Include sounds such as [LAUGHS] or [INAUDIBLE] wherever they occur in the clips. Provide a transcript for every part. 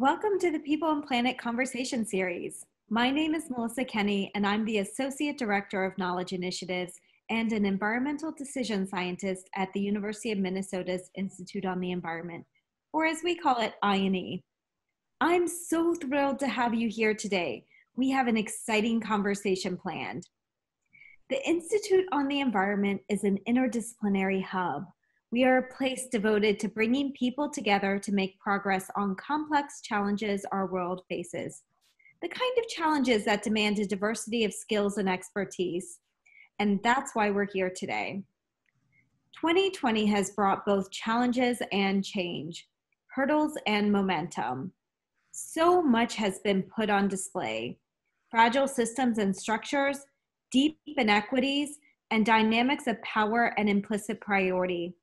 Welcome to the People and Planet Conversation Series. My name is Melissa Kenney, and I'm the Associate Director of Knowledge Initiatives and an Environmental Decision Scientist at the University of Minnesota's Institute on the Environment, or as we call it, I&E. I'm so thrilled to have you here today. We have an exciting conversation planned. The Institute on the Environment is an interdisciplinary hub we are a place devoted to bringing people together to make progress on complex challenges our world faces. The kind of challenges that demand a diversity of skills and expertise. And that's why we're here today. 2020 has brought both challenges and change, hurdles and momentum. So much has been put on display fragile systems and structures, deep inequities, and dynamics of power and implicit priority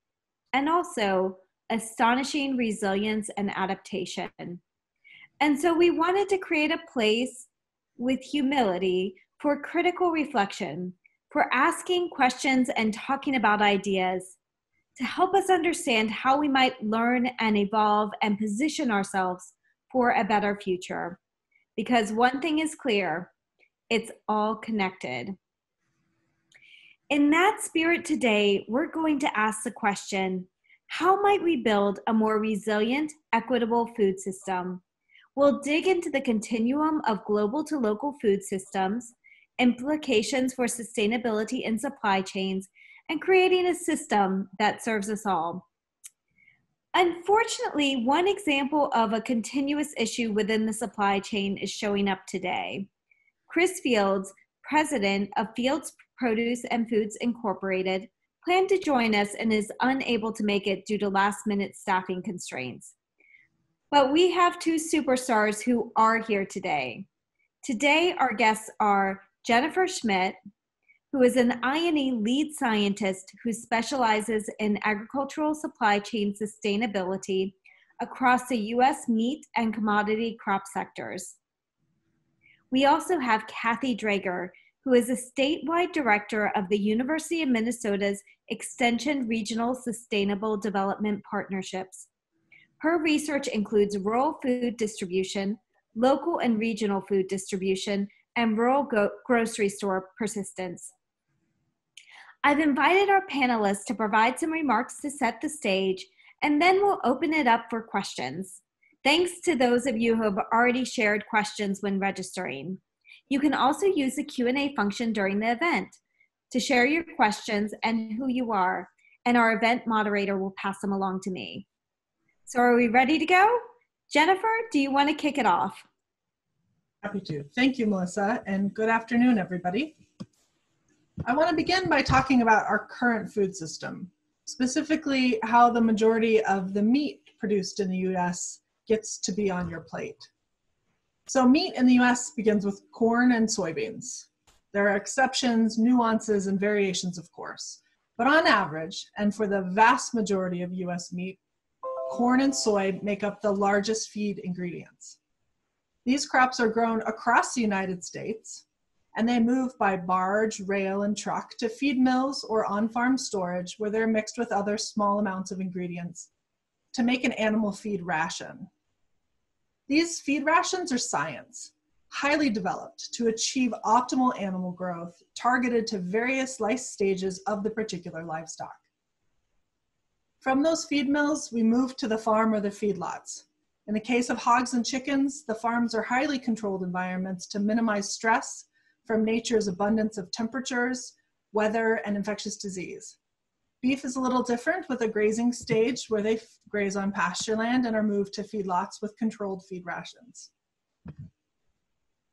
and also astonishing resilience and adaptation. And so we wanted to create a place with humility for critical reflection, for asking questions and talking about ideas to help us understand how we might learn and evolve and position ourselves for a better future. Because one thing is clear it's all connected. In that spirit today, we're going to ask the question how might we build a more resilient, equitable food system? We'll dig into the continuum of global to local food systems, implications for sustainability in supply chains, and creating a system that serves us all. Unfortunately, one example of a continuous issue within the supply chain is showing up today. Chris Fields, president of Fields Produce and Foods Incorporated, planned to join us and is unable to make it due to last minute staffing constraints. But we have two superstars who are here today. Today, our guests are Jennifer Schmitt, who is an I&E lead scientist who specializes in agricultural supply chain sustainability across the U.S. meat and commodity crop sectors. We also have Kathy Draeger, who is a statewide director of the University of Minnesota's Extension Regional Sustainable Development Partnerships. Her research includes rural food distribution, local and regional food distribution, and rural go- grocery store persistence. I've invited our panelists to provide some remarks to set the stage, and then we'll open it up for questions. Thanks to those of you who have already shared questions when registering. You can also use the Q&A function during the event to share your questions and who you are, and our event moderator will pass them along to me. So are we ready to go? Jennifer, do you want to kick it off? Happy to. Thank you, Melissa, and good afternoon, everybody. I want to begin by talking about our current food system, specifically how the majority of the meat produced in the US gets to be on your plate. So meat in the US begins with corn and soybeans. There are exceptions, nuances, and variations, of course. But on average, and for the vast majority of US meat, corn and soy make up the largest feed ingredients. These crops are grown across the United States, and they move by barge, rail, and truck to feed mills or on farm storage where they're mixed with other small amounts of ingredients to make an animal feed ration. These feed rations are science, highly developed to achieve optimal animal growth targeted to various life stages of the particular livestock. From those feed mills, we move to the farm or the feedlots. In the case of hogs and chickens, the farms are highly controlled environments to minimize stress from nature's abundance of temperatures, weather, and infectious disease. Beef is a little different with a grazing stage where they graze on pasture land and are moved to feedlots with controlled feed rations.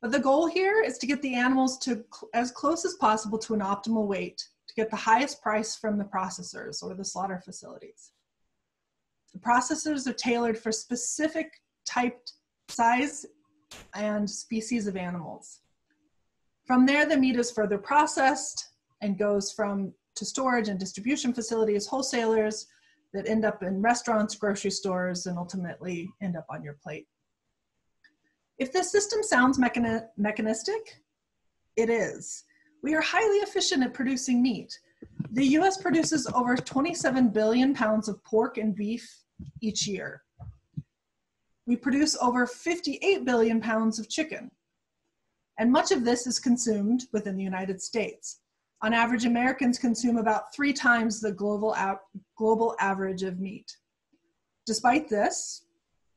But the goal here is to get the animals to as close as possible to an optimal weight to get the highest price from the processors or the slaughter facilities. The processors are tailored for specific type, size, and species of animals. From there, the meat is further processed and goes from to storage and distribution facilities, wholesalers that end up in restaurants, grocery stores, and ultimately end up on your plate. If this system sounds mechani mechanistic, it is. We are highly efficient at producing meat. The US produces over 27 billion pounds of pork and beef each year. we produce over 58 billion pounds of chicken. And much of this is consumed within the United States. On average, Americans consume about three times the global, global average of meat. Despite this,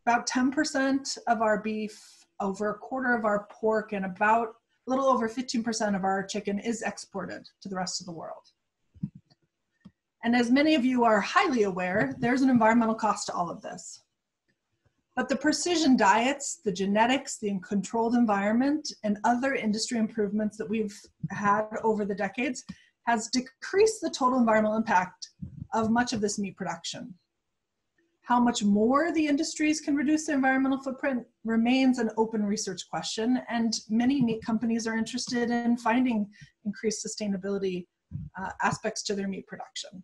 about 10% of our beef, over a quarter of our pork, and about a little over 15% of our chicken is exported to the rest of the world. And as many of you are highly aware, there's an environmental cost to all of this. But the precision diets, the genetics, the controlled environment, and other industry improvements that we've had over the decades has decreased the total environmental impact of much of this meat production. How much more the industries can reduce their environmental footprint remains an open research question, and many meat companies are interested in finding increased sustainability uh, aspects to their meat production.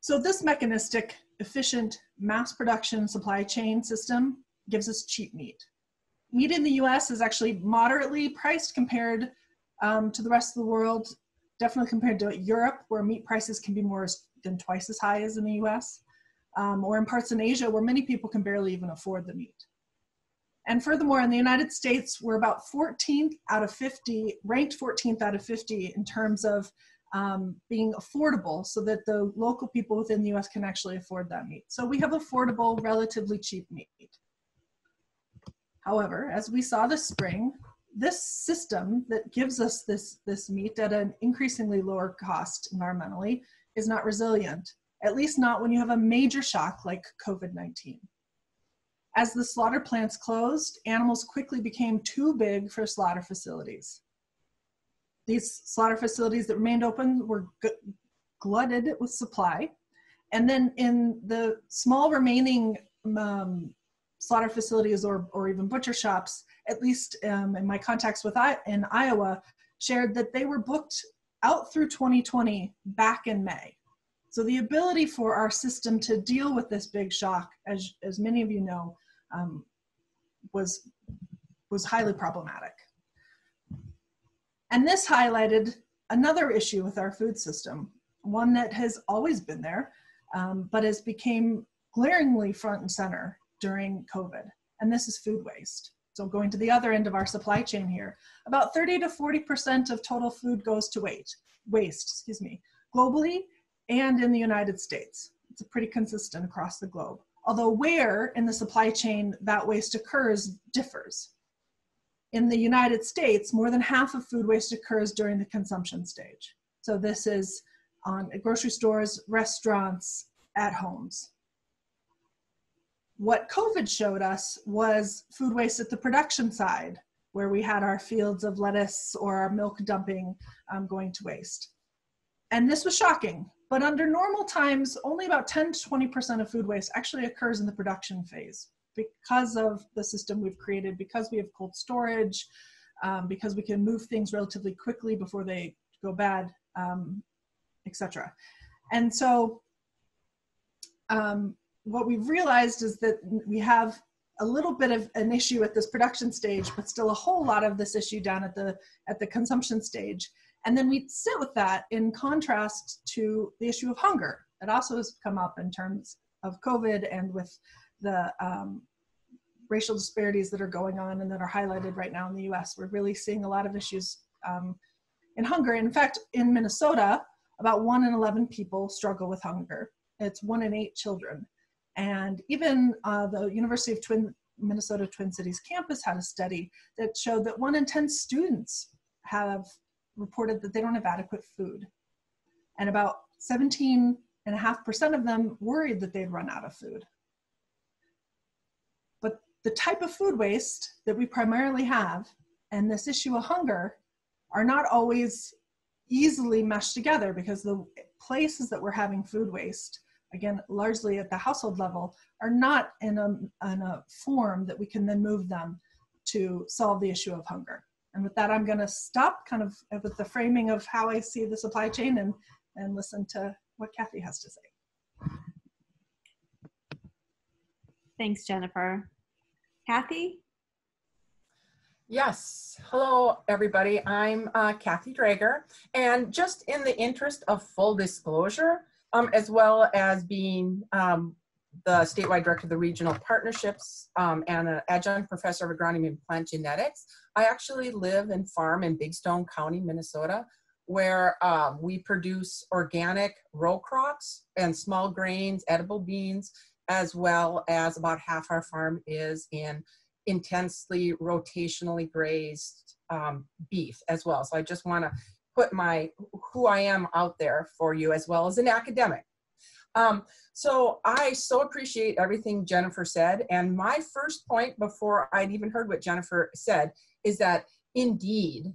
So this mechanistic efficient mass production supply chain system gives us cheap meat. Meat in the US is actually moderately priced compared um, to the rest of the world, definitely compared to Europe, where meat prices can be more than twice as high as in the US, um, or in parts in Asia where many people can barely even afford the meat. And furthermore, in the United States, we're about 14th out of 50, ranked 14th out of 50 in terms of um, being affordable so that the local people within the US can actually afford that meat. So we have affordable, relatively cheap meat. However, as we saw this spring, this system that gives us this, this meat at an increasingly lower cost environmentally is not resilient, at least not when you have a major shock like COVID-19. As the slaughter plants closed, animals quickly became too big for slaughter facilities these slaughter facilities that remained open were glutted with supply. And then in the small remaining um, slaughter facilities or, or even butcher shops, at least um, in my contacts with I, in Iowa, shared that they were booked out through 2020 back in May. So the ability for our system to deal with this big shock, as, as many of you know, um, was, was highly problematic. And this highlighted another issue with our food system, one that has always been there, um, but has became glaringly front and center during COVID, and this is food waste. So going to the other end of our supply chain here, about 30 to 40% of total food goes to waste, waste, excuse me, globally and in the United States. It's pretty consistent across the globe. Although where in the supply chain that waste occurs differs. In the United States, more than half of food waste occurs during the consumption stage. So this is on grocery stores, restaurants, at homes. What COVID showed us was food waste at the production side, where we had our fields of lettuce or our milk dumping um, going to waste. And this was shocking, but under normal times, only about 10 to 20% of food waste actually occurs in the production phase because of the system we've created, because we have cold storage, um, because we can move things relatively quickly before they go bad, um, etc. And so um, what we've realized is that we have a little bit of an issue at this production stage, but still a whole lot of this issue down at the at the consumption stage. And then we sit with that in contrast to the issue of hunger that also has come up in terms of COVID and with the um, racial disparities that are going on and that are highlighted right now in the US. We're really seeing a lot of issues um, in hunger. In fact, in Minnesota, about one in 11 people struggle with hunger. It's one in eight children. And even uh, the University of Twin, Minnesota Twin Cities campus had a study that showed that one in 10 students have reported that they don't have adequate food. And about 17.5% of them worried that they'd run out of food the type of food waste that we primarily have and this issue of hunger are not always easily meshed together because the places that we're having food waste, again, largely at the household level, are not in a, in a form that we can then move them to solve the issue of hunger. And with that, I'm going to stop kind of with the framing of how I see the supply chain and, and listen to what Kathy has to say. Thanks, Jennifer. Kathy? Yes. Hello, everybody. I'm uh, Kathy Draeger. And just in the interest of full disclosure, um, as well as being um, the statewide director of the regional partnerships um, and an adjunct professor of agronomy and plant genetics. I actually live and farm in Big Stone County, Minnesota, where um, we produce organic row crops and small grains, edible beans, as well as about half our farm is in intensely rotationally grazed um, beef as well. So I just want to put my who I am out there for you as well as an academic. Um, so I so appreciate everything Jennifer said. And my first point before I'd even heard what Jennifer said is that indeed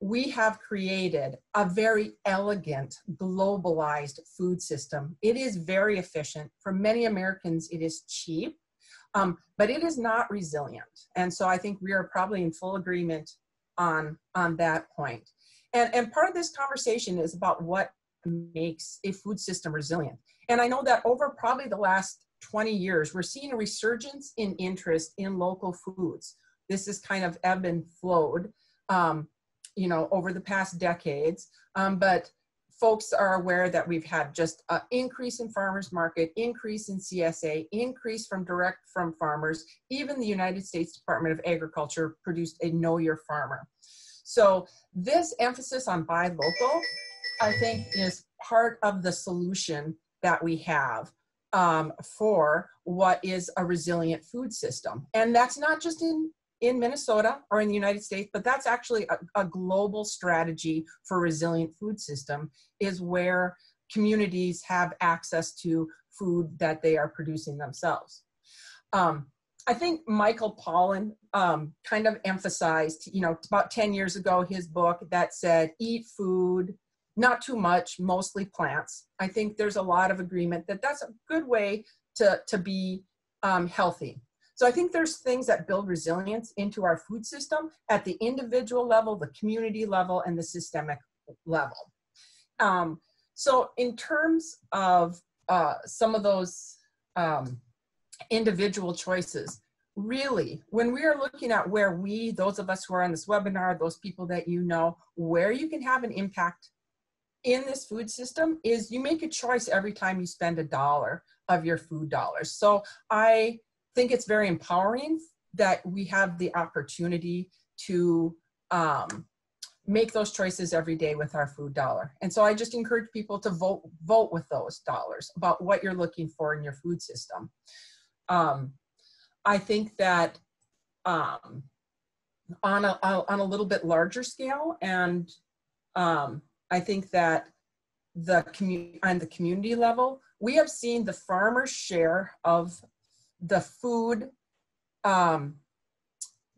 we have created a very elegant, globalized food system. It is very efficient. For many Americans, it is cheap, um, but it is not resilient. And so I think we are probably in full agreement on, on that point. And, and part of this conversation is about what makes a food system resilient. And I know that over probably the last 20 years, we're seeing a resurgence in interest in local foods. This is kind of ebb and flowed. Um, you know, over the past decades. Um, but folks are aware that we've had just an increase in farmers market, increase in CSA, increase from direct from farmers. Even the United States Department of Agriculture produced a Know Your Farmer. So this emphasis on buy local, I think, is part of the solution that we have um, for what is a resilient food system. And that's not just in in Minnesota or in the United States, but that's actually a, a global strategy for resilient food system is where communities have access to food that they are producing themselves. Um, I think Michael Pollan um, kind of emphasized, you know, about 10 years ago, his book that said, eat food, not too much, mostly plants. I think there's a lot of agreement that that's a good way to, to be um, healthy. So I think there's things that build resilience into our food system at the individual level, the community level, and the systemic level. Um, so in terms of uh, some of those um, individual choices, really, when we are looking at where we, those of us who are on this webinar, those people that you know, where you can have an impact in this food system is you make a choice every time you spend a dollar of your food dollars. So I think it's very empowering that we have the opportunity to um, make those choices every day with our food dollar. And so I just encourage people to vote vote with those dollars about what you're looking for in your food system. Um, I think that um, on a on a little bit larger scale, and um, I think that the community on the community level, we have seen the farmer's share of the food um,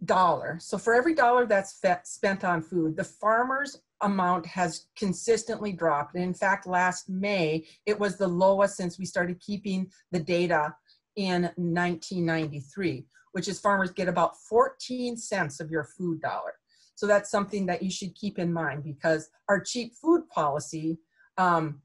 dollar. So for every dollar that's spent on food, the farmer's amount has consistently dropped. And in fact, last May, it was the lowest since we started keeping the data in 1993, which is farmers get about 14 cents of your food dollar. So that's something that you should keep in mind because our cheap food policy um,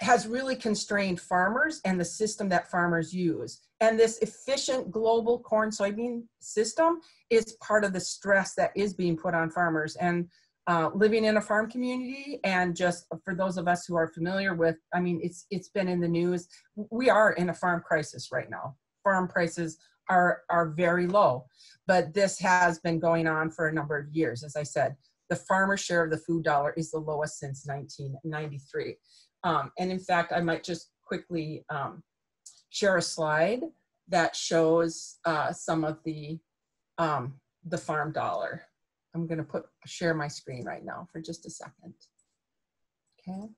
has really constrained farmers and the system that farmers use. And this efficient global corn soybean system is part of the stress that is being put on farmers. And uh, living in a farm community and just for those of us who are familiar with, I mean, it's it's been in the news. We are in a farm crisis right now. Farm prices are are very low, but this has been going on for a number of years. As I said, the farmer share of the food dollar is the lowest since 1993. Um, and in fact, I might just quickly um, share a slide that shows uh, some of the, um, the farm dollar. I'm gonna put share my screen right now for just a second. Okay.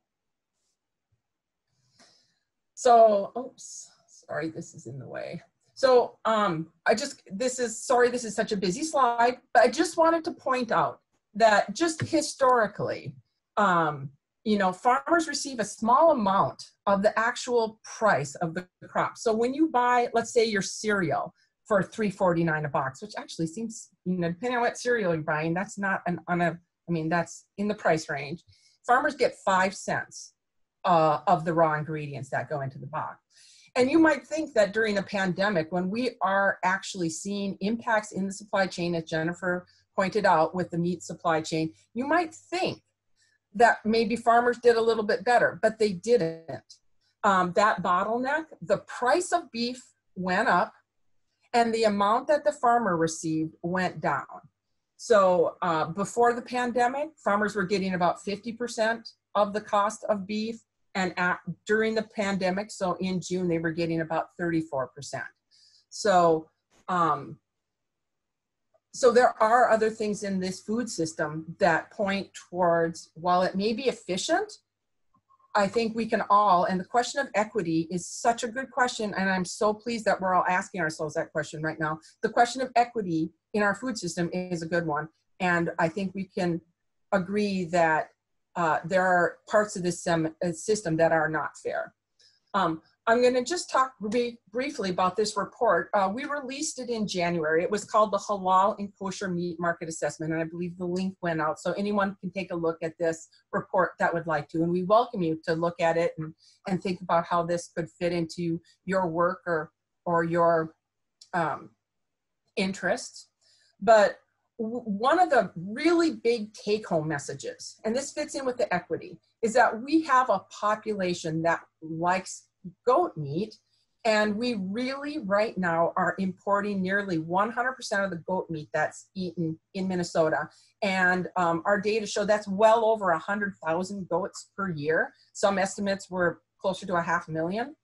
So, oops, sorry, this is in the way. So um, I just, this is, sorry, this is such a busy slide, but I just wanted to point out that just historically, um, you know, farmers receive a small amount of the actual price of the crop. So when you buy, let's say your cereal for 3.49 a box, which actually seems, you know, depending on what cereal you're buying, that's not an on a, I mean, that's in the price range. Farmers get five cents uh, of the raw ingredients that go into the box. And you might think that during a pandemic, when we are actually seeing impacts in the supply chain, as Jennifer pointed out with the meat supply chain, you might think that maybe farmers did a little bit better, but they didn't. um, that bottleneck, the price of beef went up and the amount that the farmer received went down. So uh, before the pandemic, farmers were getting about 50% of the cost of beef. And at, during the pandemic, so in June, they were getting about 34%. So, um, so there are other things in this food system that point towards, while it may be efficient, I think we can all, and the question of equity is such a good question, and I'm so pleased that we're all asking ourselves that question right now. The question of equity in our food system is a good one, and I think we can agree that uh, there are parts of this uh, system that are not fair. Um, I'm going to just talk briefly about this report. Uh, we released it in January. It was called the Halal and Kosher Meat Market Assessment, and I believe the link went out. So anyone can take a look at this report that would like to. And we welcome you to look at it and, and think about how this could fit into your work or, or your um, interests. But one of the really big take home messages, and this fits in with the equity, is that we have a population that likes goat meat. And we really, right now, are importing nearly 100% of the goat meat that's eaten in Minnesota. And um, our data show that's well over 100,000 goats per year. Some estimates were closer to a half million.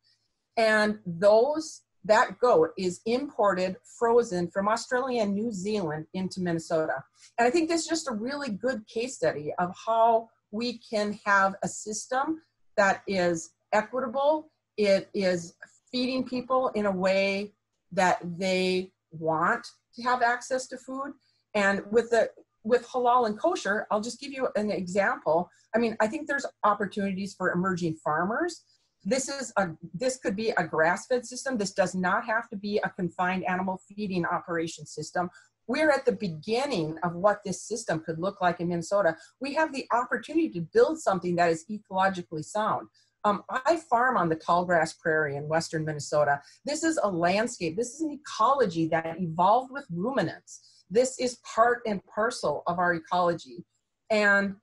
And those that goat is imported frozen from Australia and New Zealand into Minnesota. And I think this is just a really good case study of how we can have a system that is equitable it is feeding people in a way that they want to have access to food. And with the with halal and kosher, I'll just give you an example. I mean, I think there's opportunities for emerging farmers. This is a this could be a grass-fed system. This does not have to be a confined animal feeding operation system. We're at the beginning of what this system could look like in Minnesota. We have the opportunity to build something that is ecologically sound. Um, I farm on the tallgrass prairie in western Minnesota. This is a landscape, this is an ecology that evolved with ruminants. This is part and parcel of our ecology. And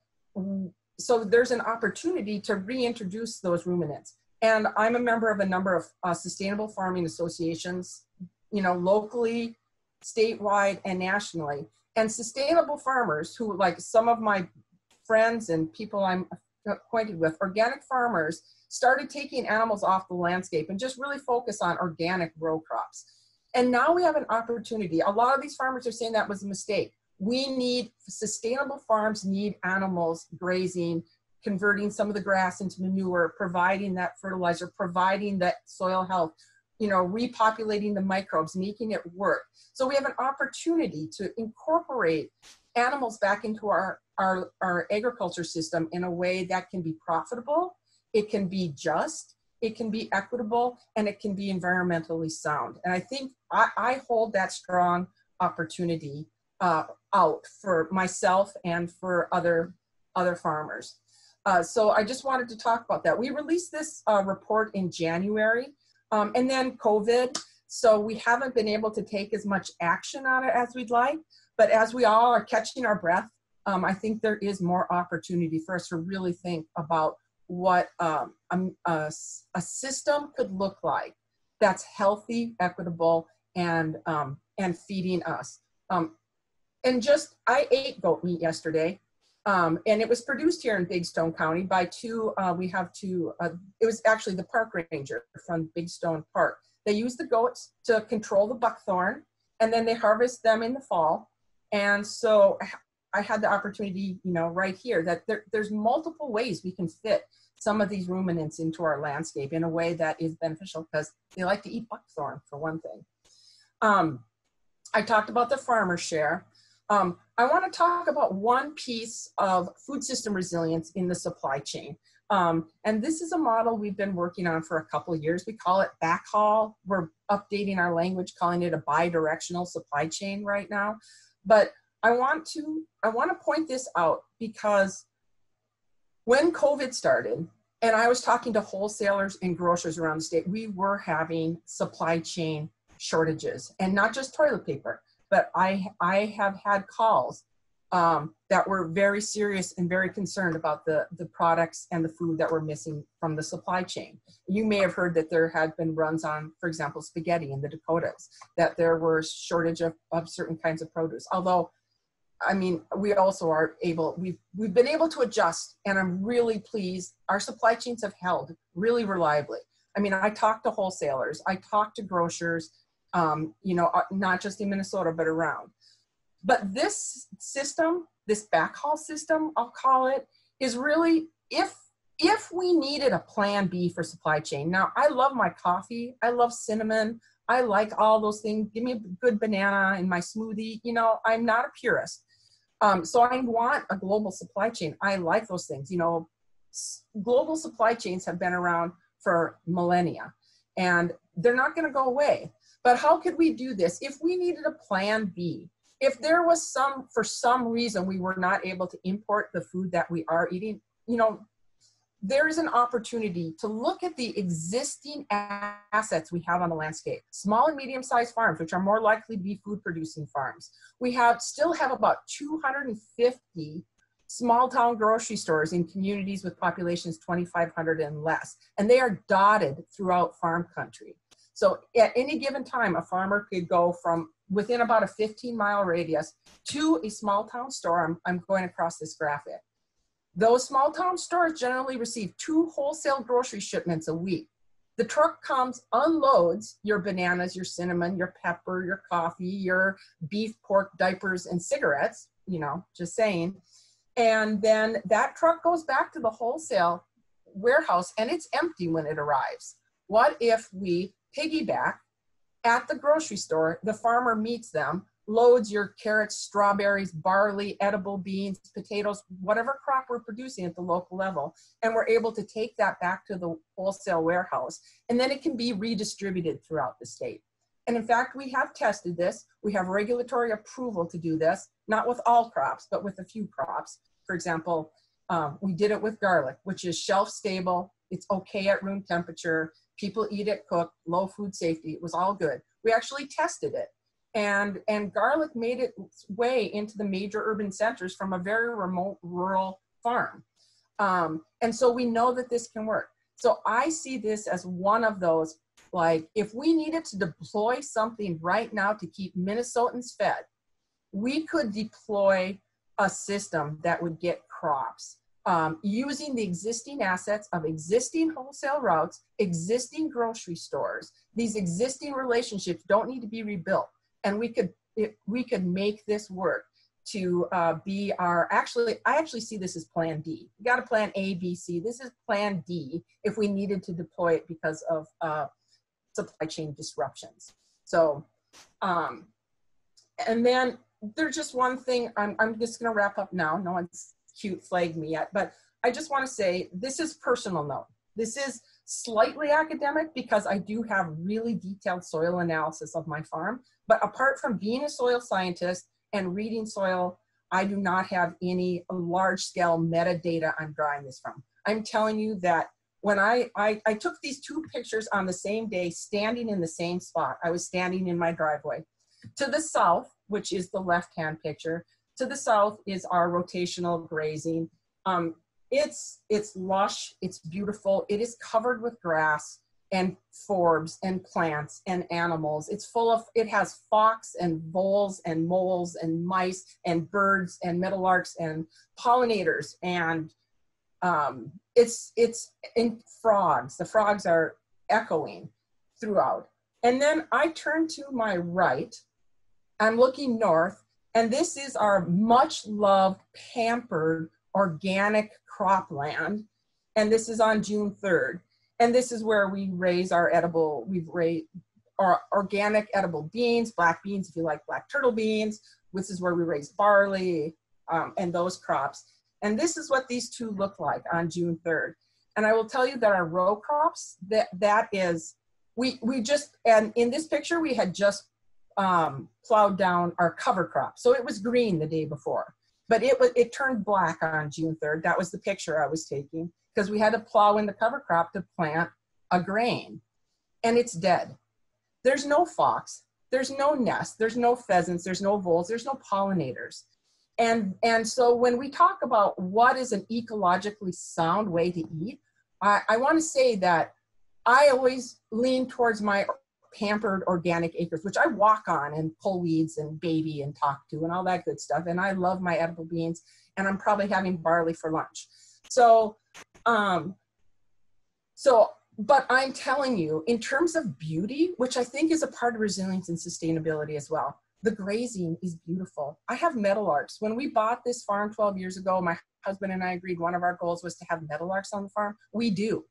so there's an opportunity to reintroduce those ruminants. And I'm a member of a number of uh, sustainable farming associations, you know, locally, statewide, and nationally. And sustainable farmers who, like some of my friends and people I'm acquainted with, organic farmers started taking animals off the landscape and just really focus on organic row crops. And now we have an opportunity. A lot of these farmers are saying that was a mistake. We need sustainable farms need animals grazing, converting some of the grass into manure, providing that fertilizer, providing that soil health, you know, repopulating the microbes, making it work. So we have an opportunity to incorporate animals back into our our, our agriculture system in a way that can be profitable, it can be just, it can be equitable, and it can be environmentally sound. And I think I, I hold that strong opportunity uh, out for myself and for other other farmers. Uh, so I just wanted to talk about that. We released this uh, report in January, um, and then COVID. So we haven't been able to take as much action on it as we'd like. But as we all are catching our breath um, I think there is more opportunity for us to really think about what um, a, a, system could look like that's healthy, equitable, and um, and feeding us. Um, and just I ate goat meat yesterday, um, and it was produced here in Big Stone County by two. Uh, we have two. Uh, it was actually the park ranger from Big Stone Park. They use the goats to control the buckthorn, and then they harvest them in the fall. And so I had the opportunity, you know, right here that there, there's multiple ways we can fit some of these ruminants into our landscape in a way that is beneficial because they like to eat buckthorn for one thing. Um, I talked about the farmer share. Um, I want to talk about one piece of food system resilience in the supply chain. Um, and this is a model we've been working on for a couple years. We call it backhaul. We're updating our language, calling it a bi-directional supply chain right now. But I want to I want to point this out because when COVID started, and I was talking to wholesalers and grocers around the state, we were having supply chain shortages, and not just toilet paper, but I I have had calls um, that were very serious and very concerned about the, the products and the food that were missing from the supply chain. You may have heard that there had been runs on, for example, spaghetti in the Dakotas, that there were shortage of, of certain kinds of produce. Although, I mean, we also are able, we've, we've been able to adjust and I'm really pleased. Our supply chains have held really reliably. I mean, I talk to wholesalers, I talk to grocers, um, you know, uh, not just in Minnesota, but around. But this system, this backhaul system, I'll call it, is really if if we needed a plan B for supply chain. Now, I love my coffee. I love cinnamon. I like all those things. Give me a good banana in my smoothie. You know, I'm not a purist. Um, so I want a global supply chain. I like those things. You know, global supply chains have been around for millennia and they're not going to go away. But how could we do this? If we needed a plan B, if there was some for some reason we were not able to import the food that we are eating you know there is an opportunity to look at the existing assets we have on the landscape small and medium sized farms which are more likely to be food producing farms we have still have about 250 small town grocery stores in communities with populations 2500 and less and they are dotted throughout farm country so at any given time a farmer could go from within about a 15 mile radius to a small town store. I'm, I'm going across this graphic. Those small town stores generally receive two wholesale grocery shipments a week. The truck comes, unloads your bananas, your cinnamon, your pepper, your coffee, your beef, pork, diapers, and cigarettes, you know, just saying. And then that truck goes back to the wholesale warehouse and it's empty when it arrives. What if we piggyback at the grocery store, the farmer meets them, loads your carrots, strawberries, barley, edible beans, potatoes, whatever crop we're producing at the local level. And we're able to take that back to the wholesale warehouse. And then it can be redistributed throughout the state. And in fact, we have tested this. We have regulatory approval to do this, not with all crops, but with a few crops. For example, um, we did it with garlic, which is shelf stable. It's okay at room temperature. People eat it cooked, low food safety. It was all good. We actually tested it. And, and garlic made its way into the major urban centers from a very remote rural farm. Um, and so we know that this can work. So I see this as one of those, like if we needed to deploy something right now to keep Minnesotans fed, we could deploy a system that would get crops um, using the existing assets of existing wholesale routes, existing grocery stores. These existing relationships don't need to be rebuilt, and we could it, we could make this work to uh, be our actually I actually see this as Plan D. We got a Plan A, B, C. This is Plan D if we needed to deploy it because of uh, supply chain disruptions. So, um, and then there's just one thing. I'm I'm just going to wrap up now. No one's cute flag me yet, but I just want to say this is personal note. This is slightly academic because I do have really detailed soil analysis of my farm. But apart from being a soil scientist and reading soil, I do not have any large scale metadata I'm drawing this from. I'm telling you that when I, I, I took these two pictures on the same day, standing in the same spot, I was standing in my driveway. To the south, which is the left hand picture, to the south is our rotational grazing. Um, it's, it's lush, it's beautiful, it is covered with grass and forbs and plants and animals. It's full of, it has fox and voles and moles and mice and birds and meadowlarks and pollinators and um, it's, it's in frogs. The frogs are echoing throughout. And then I turn to my right, I'm looking north and this is our much loved, pampered, organic cropland. And this is on June 3rd. And this is where we raise our edible, we've raised our organic edible beans, black beans if you like black turtle beans. This is where we raise barley um, and those crops. And this is what these two look like on June 3rd. And I will tell you that our row crops, that, that is, we, we just, and in this picture, we had just um, plowed down our cover crop. So it was green the day before, but it was it turned black on June 3rd. That was the picture I was taking because we had to plow in the cover crop to plant a grain, and it's dead. There's no fox. There's no nest. There's no pheasants. There's no voles. There's no pollinators. and and so when we talk about what is an ecologically sound way to eat i, I want to say that i always lean towards my pampered organic acres which i walk on and pull weeds and baby and talk to and all that good stuff and i love my edible beans and i'm probably having barley for lunch so um so but i'm telling you in terms of beauty which i think is a part of resilience and sustainability as well the grazing is beautiful. I have meadowlarks. When we bought this farm 12 years ago, my husband and I agreed one of our goals was to have meadowlarks on the farm. We do,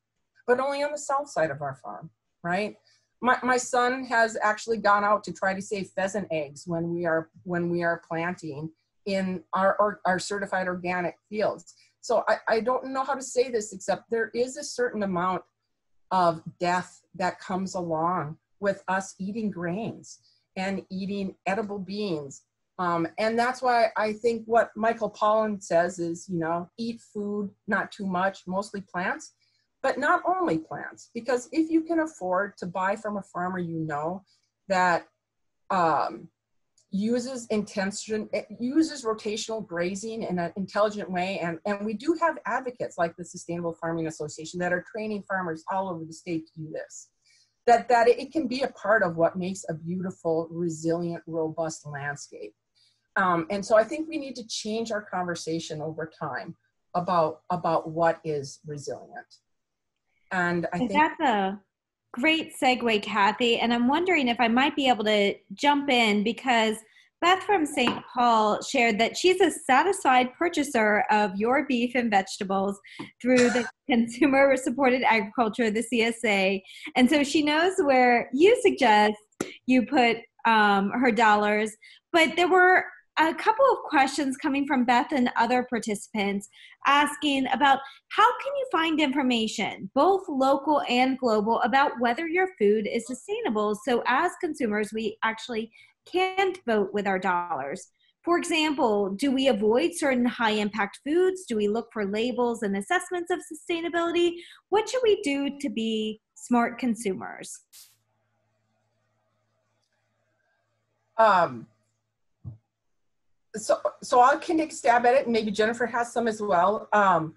but only on the south side of our farm, right? My, my son has actually gone out to try to save pheasant eggs when we are when we are planting in our, our, our certified organic fields. So I, I don't know how to say this except there is a certain amount of death that comes along with us eating grains and eating edible beans. Um, and that's why I think what Michael Pollan says is, you know, eat food, not too much, mostly plants, but not only plants. Because if you can afford to buy from a farmer you know that um, uses intention, uses rotational grazing in an intelligent way, and, and we do have advocates like the Sustainable Farming Association that are training farmers all over the state to do this that, that it can be a part of what makes a beautiful, resilient, robust landscape. Um, and so I think we need to change our conversation over time about, about what is resilient. And I think that's a great segue, Kathy. And I'm wondering if I might be able to jump in because Beth from St. Paul shared that she's a satisfied purchaser of your beef and vegetables through the [LAUGHS] Consumer Supported Agriculture, the CSA. And so she knows where you suggest you put um, her dollars. But there were a couple of questions coming from Beth and other participants asking about how can you find information, both local and global, about whether your food is sustainable. So, as consumers, we actually can't vote with our dollars. For example, do we avoid certain high impact foods? Do we look for labels and assessments of sustainability? What should we do to be smart consumers? Um, so, so I can take a stab at it, and maybe Jennifer has some as well. Um,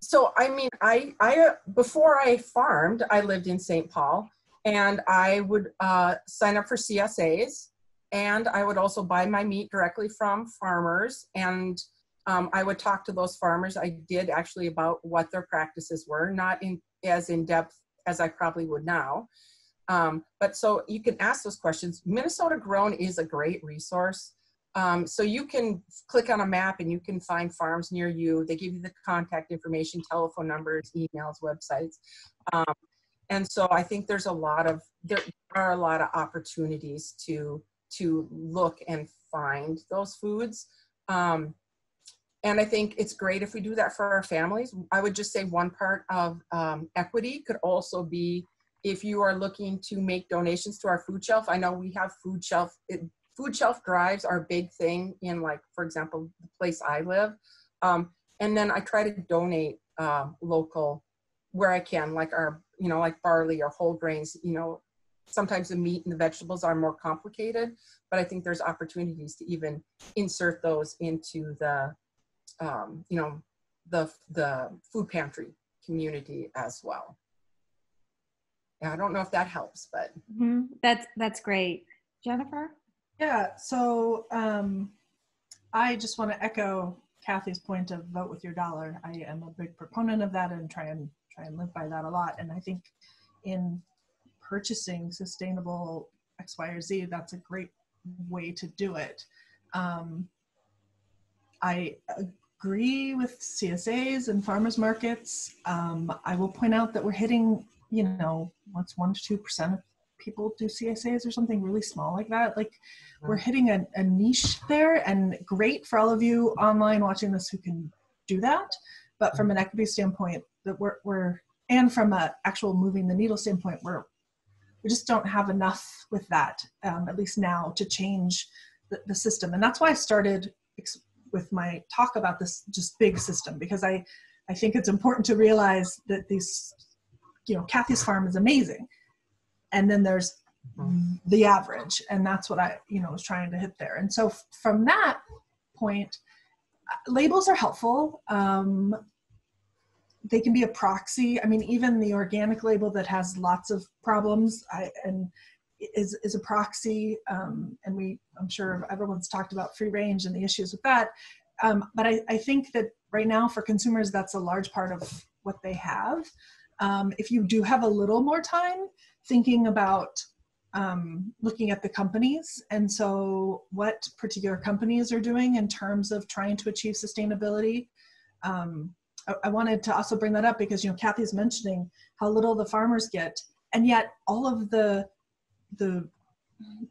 so, I mean, I, I before I farmed, I lived in St. Paul, and I would uh, sign up for CSAs and I would also buy my meat directly from farmers and um, I would talk to those farmers. I did actually about what their practices were, not in as in depth as I probably would now. Um, but so you can ask those questions. Minnesota Grown is a great resource. Um, so you can click on a map and you can find farms near you. They give you the contact information, telephone numbers, emails, websites. Um, and so I think there's a lot of, there are a lot of opportunities to to look and find those foods. Um, and I think it's great if we do that for our families. I would just say one part of um, equity could also be if you are looking to make donations to our food shelf. I know we have food shelf, food shelf drives are a big thing in like, for example, the place I live. Um, and then I try to donate uh, local where I can, like our, you know, like barley or whole grains, you know, sometimes the meat and the vegetables are more complicated, but I think there's opportunities to even insert those into the, um, you know, the, the food pantry community as well. Yeah, I don't know if that helps, but. Mm-hmm. That's, that's great. Jennifer? Yeah, so um, I just want to echo Kathy's point of vote with your dollar. I am a big proponent of that and try and try and live by that a lot. And I think in purchasing sustainable X, Y, or Z, that's a great way to do it. Um, I agree with CSAs and farmers markets. Um, I will point out that we're hitting, you know, what's one to two percent of people do CSAs or something really small like that. Like we're hitting a, a niche there, and great for all of you online watching this who can do that. But from an equity standpoint, that we're, we're and from a actual moving the needle standpoint, we're we just don't have enough with that, um, at least now, to change the, the system. And that's why I started ex- with my talk about this just big system because I, I think it's important to realize that these, you know, Kathy's farm is amazing, and then there's the average, and that's what I, you know, was trying to hit there. And so f- from that, point, labels are helpful. Um, they can be a proxy. I mean, even the organic label that has lots of problems I, and is, is a proxy. Um, and we, I'm sure everyone's talked about free range and the issues with that. Um, but I, I think that right now for consumers, that's a large part of what they have. Um, if you do have a little more time thinking about um, looking at the companies and so what particular companies are doing in terms of trying to achieve sustainability. Um, I, I, wanted to also bring that up because you know kathy's mentioning how little the farmers get and yet all of the the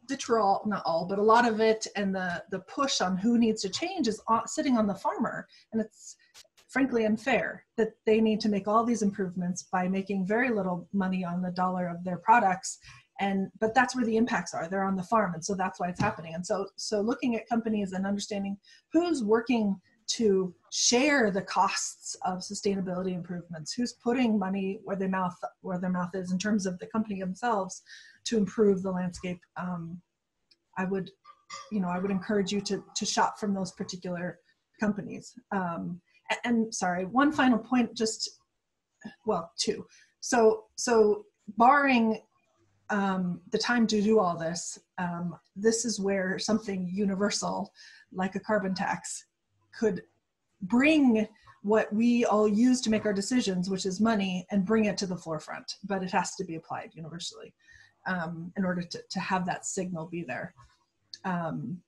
vitriol not all but a lot of it and the the push on who needs to change is sitting on the farmer. And it's frankly unfair that they need to make all these improvements by making very little money on the dollar of their products. And but that's where the impacts are. They're on the farm and so that's why it's happening. And so so looking at companies and understanding who's working to share the costs of sustainability improvements who's putting money where their mouth where their mouth is in terms of the company themselves to improve the landscape um, i would you know i would encourage you to to shop from those particular companies. Um, and sorry, one final point, just, well, two. So, so barring um, the time to do all this, um, this is where something universal like a carbon tax could bring what we all use to make our decisions, which is money, and bring it to the forefront. But it has to be applied universally um, in order to, to have that signal be there. Um,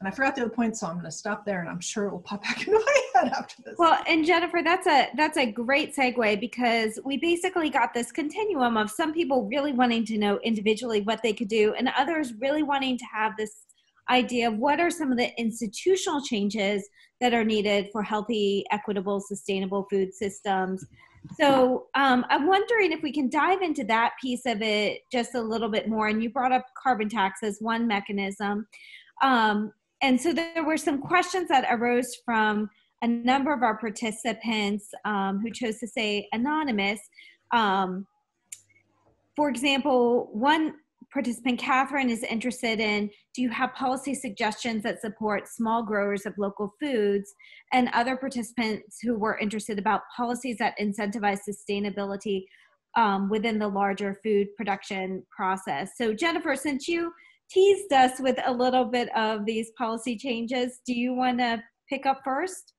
and I forgot the other point, so I'm going to stop there, and I'm sure it will pop back in my head after this. Well, and Jennifer, that's a that's a great segue because we basically got this continuum of some people really wanting to know individually what they could do, and others really wanting to have this idea of what are some of the institutional changes that are needed for healthy, equitable, sustainable food systems. So um, I'm wondering if we can dive into that piece of it just a little bit more. And you brought up carbon tax as one mechanism. Um, and so there were some questions that arose from a number of our participants um, who chose to say anonymous. Um, for example, one participant, Catherine, is interested in do you have policy suggestions that support small growers of local foods? And other participants who were interested about policies that incentivize sustainability um, within the larger food production process. So, Jennifer, since you teased us with a little bit of these policy changes. Do you want to pick up first?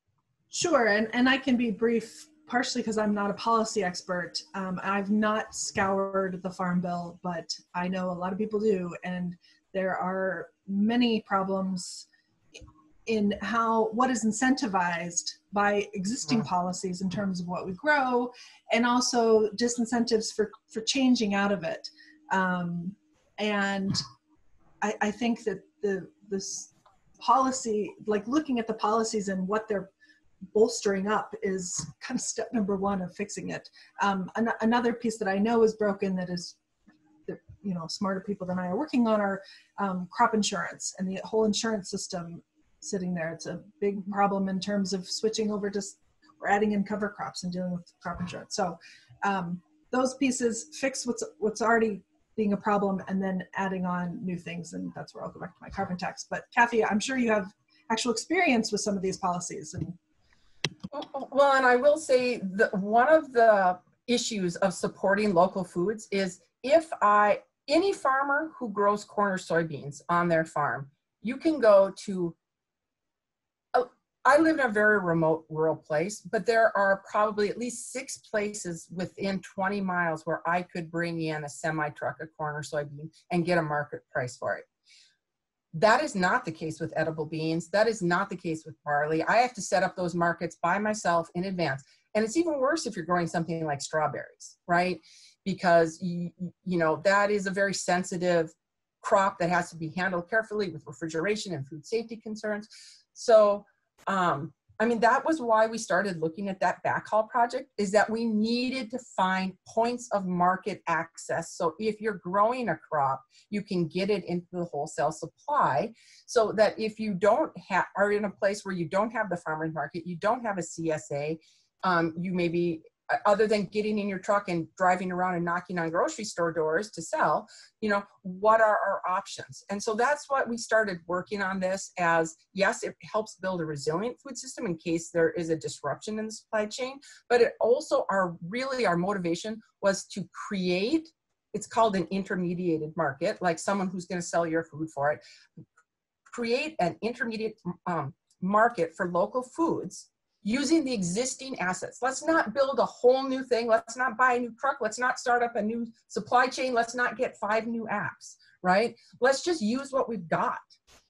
Sure, and, and I can be brief partially because I'm not a policy expert. Um, I've not scoured the Farm Bill, but I know a lot of people do, and there are many problems in how what is incentivized by existing policies in terms of what we grow, and also disincentives for for changing out of it. Um, and I, I think that the this policy, like looking at the policies and what they're bolstering up is kind of step number one of fixing it. Um, an- another piece that I know is broken that is, that, you know, smarter people than I are working on are um, crop insurance and the whole insurance system sitting there. It's a big problem in terms of switching over to adding in cover crops and dealing with crop insurance. So um, those pieces fix what's what's already being a problem and then adding on new things. And that's where I'll go back to my carbon tax. But Kathy, I'm sure you have actual experience with some of these policies. And well, and I will say that one of the issues of supporting local foods is if I any farmer who grows corn or soybeans on their farm, you can go to uh, I live in a very remote rural place, but there are probably at least six places within 20 miles where I could bring in a semi truck of corn or soybean and get a market price for it. That is not the case with edible beans. That is not the case with barley. I have to set up those markets by myself in advance. And it's even worse if you're growing something like strawberries, right? Because you, you know that is a very sensitive crop that has to be handled carefully with refrigeration and food safety concerns. So um, I mean, that was why we started looking at that backhaul project is that we needed to find points of market access. So if you're growing a crop, you can get it into the wholesale supply so that if you don't have, are in a place where you don't have the farmer's market, you don't have a CSA, um, you maybe other than getting in your truck and driving around and knocking on grocery store doors to sell you know what are our options? And so that's what we started working on this as yes it helps build a resilient food system in case there is a disruption in the supply chain but it also our really our motivation was to create it's called an intermediated market like someone who's going to sell your food for it. Create an intermediate um, market for local foods using the existing assets. Let's not build a whole new thing. Let's not buy a new truck. Let's not start up a new supply chain. Let's not get five new apps, right? Let's just use what we've got.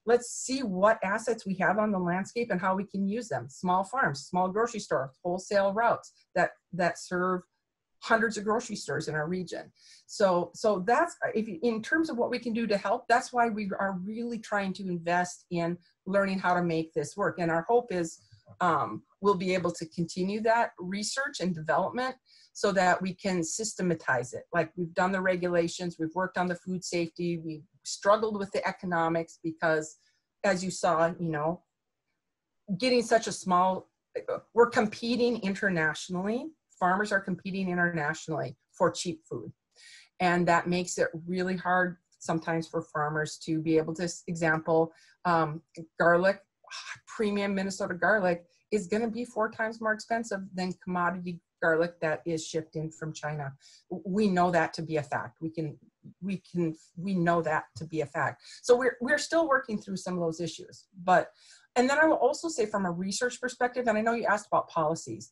Let's see what assets we have on the landscape and how we can use them. Small farms, small grocery stores, wholesale routes that that serve hundreds of grocery stores in our region. So so that's if you, in terms of what we can do to help, that's why we are really trying to invest in learning how to make this work. And our hope is um, we'll be able to continue that research and development so that we can systematize it. Like we've done the regulations, we've worked on the food safety, we've struggled with the economics because as you saw, you know, getting such a small, we're competing internationally. Farmers are competing internationally for cheap food. And that makes it really hard sometimes for farmers to be able to, example, um, garlic, [SIGHS] premium Minnesota garlic is going to be four times more expensive than commodity garlic that is shipped in from China. We know that to be a fact. We can we can we know that to be a fact. So we're we're still working through some of those issues. But and then I will also say from a research perspective, and I know you asked about policies,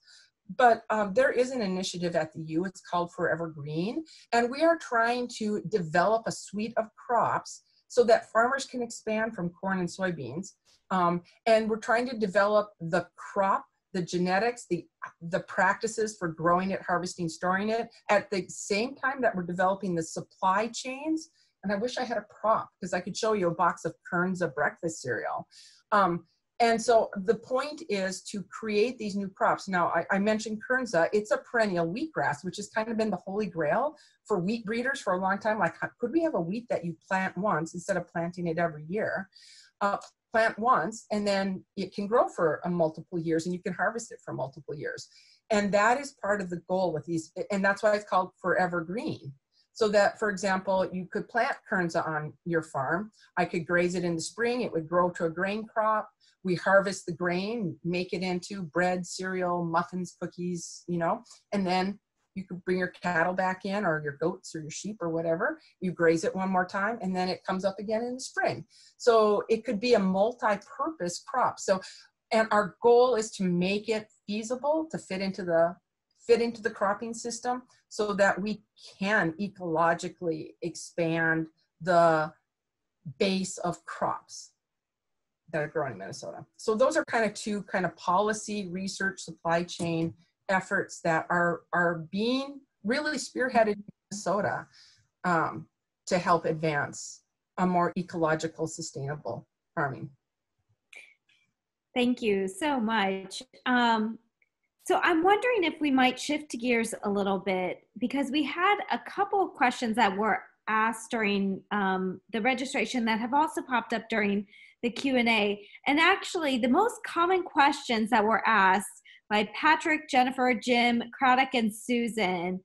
but um, there is an initiative at the U. It's called Forever Green, and we are trying to develop a suite of crops so that farmers can expand from corn and soybeans um, and we're trying to develop the crop, the genetics, the, the practices for growing it, harvesting, storing it at the same time that we're developing the supply chains. And I wish I had a prop because I could show you a box of Kernza breakfast cereal. Um, and so the point is to create these new crops. Now, I, I, mentioned Kernza. It's a perennial wheatgrass, which has kind of been the holy grail for wheat breeders for a long time. Like, could we have a wheat that you plant once instead of planting it every year? Uh, plant once and then it can grow for a multiple years and you can harvest it for multiple years. And that is part of the goal with these and that's why it's called forever green. So that for example you could plant kernza on your farm. I could graze it in the spring. It would grow to a grain crop. We harvest the grain make it into bread cereal muffins cookies you know and then you could bring your cattle back in or your goats or your sheep or whatever you graze it one more time and then it comes up again in the spring so it could be a multi-purpose crop so and our goal is to make it feasible to fit into the fit into the cropping system so that we can ecologically expand the base of crops that are grown in Minnesota. So those are kind of two kind of policy, research, supply chain, efforts that are are being really spearheaded in Minnesota um, to help advance a more ecological, sustainable farming. Thank you so much. Um, so I'm wondering if we might shift gears a little bit because we had a couple of questions that were asked during um, the registration that have also popped up during the Q&A. And actually, the most common questions that were asked by Patrick, Jennifer, Jim, Craddock, and Susan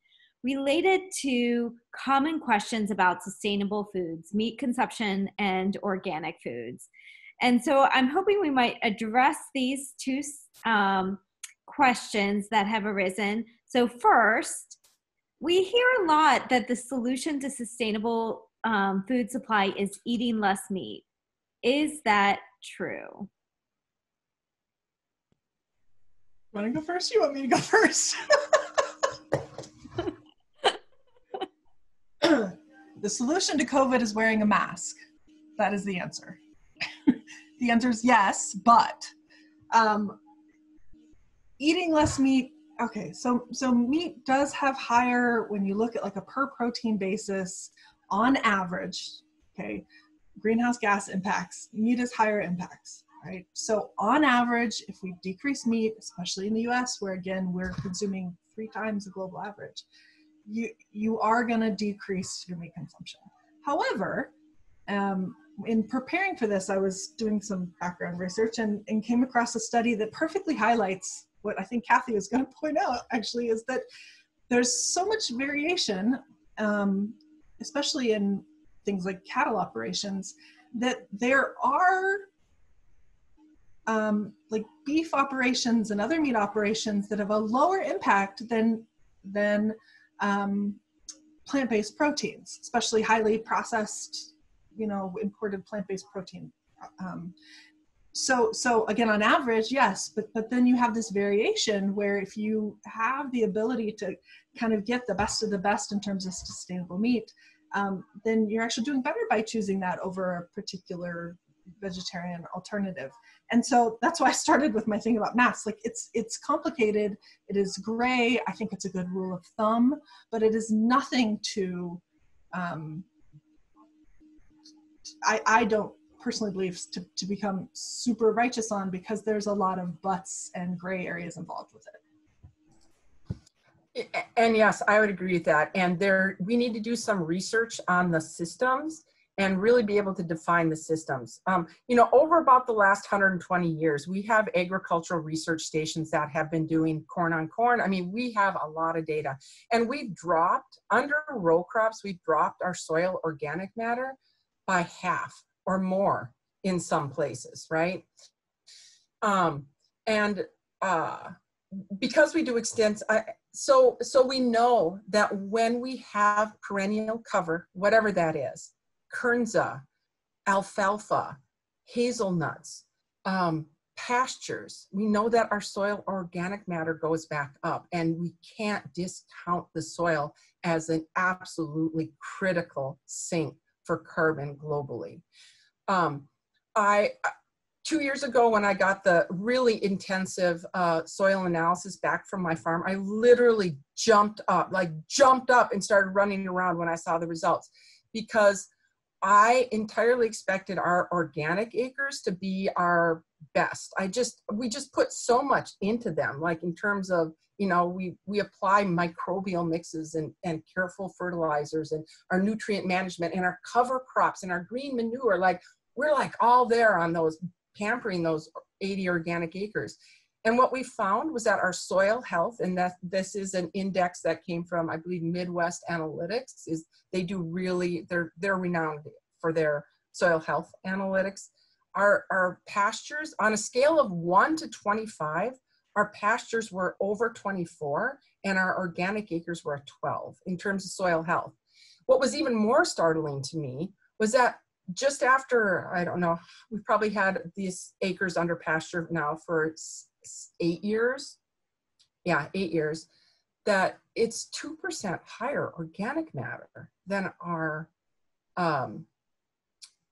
related to common questions about sustainable foods, meat consumption, and organic foods. And so I'm hoping we might address these two um, questions that have arisen. So, first, we hear a lot that the solution to sustainable um, food supply is eating less meat. Is that true? Want to go first? You want me to go [LAUGHS] first? the solution to COVID is wearing a mask. That is the answer. [LAUGHS] the answer is yes, but um, eating less meat. Okay, so so meat does have higher when you look at like a per protein basis on average. Okay, greenhouse gas impacts. Meat has higher impacts right? So on average, if we decrease meat, especially in the US, where again we're consuming three times the global average, you you are going to decrease your meat consumption. However, um, in preparing for this, I was doing some background research and, and came across a study that perfectly highlights what I think Kathy is going to point out actually is that there's so much variation, um, especially in things like cattle operations, that there are um, like beef operations and other meat operations that have a lower impact than than um, plant-based proteins, especially highly processed, you know, imported plant-based protein. Um, so, so again, on average, yes, but but then you have this variation where if you have the ability to kind of get the best of the best in terms of sustainable meat, um, then you're actually doing better by choosing that over a particular vegetarian alternative and so that's why i started with my thing about mass like it's it's complicated. It is gray. I think it's a good rule of thumb but it is nothing to um, I, I don't personally believe to, to become super righteous on because there's a lot of buts and gray areas involved with it. And yes i would agree with that. And there we need to do some research on the systems and really be able to define the systems. Um, you know, over about the last 120 years, we have agricultural research stations that have been doing corn on corn. I mean, we have a lot of data. And we've dropped, under row crops, we've dropped our soil organic matter by half or more in some places, right? Um, and uh, because we do extensive, so so we know that when we have perennial cover, whatever that is, kernza, alfalfa, hazelnuts, um, pastures. We know that our soil organic matter goes back up, and we can't discount the soil as an absolutely critical sink for carbon globally. Um, I two years ago when I got the really intensive uh, soil analysis back from my farm, I literally jumped up, like jumped up and started running around when I saw the results because I entirely expected our organic acres to be our best. I just we just put so much into them, like in terms of you know we we apply microbial mixes and and careful fertilizers and our nutrient management and our cover crops and our green manure. Like we're like all there on those pampering those 80 organic acres. And what we found was that our soil health, and that this is an index that came from, I believe, Midwest Analytics, is they do really, they're, they're renowned for their soil health analytics. Our, our pastures, on a scale of 1 to 25, our pastures were over 24 and our organic acres were at 12 in terms of soil health. What was even more startling to me was that just after, I don't know, we probably had these acres under pasture now for eight years. Yeah, eight years. That it's 2% higher organic matter than our um,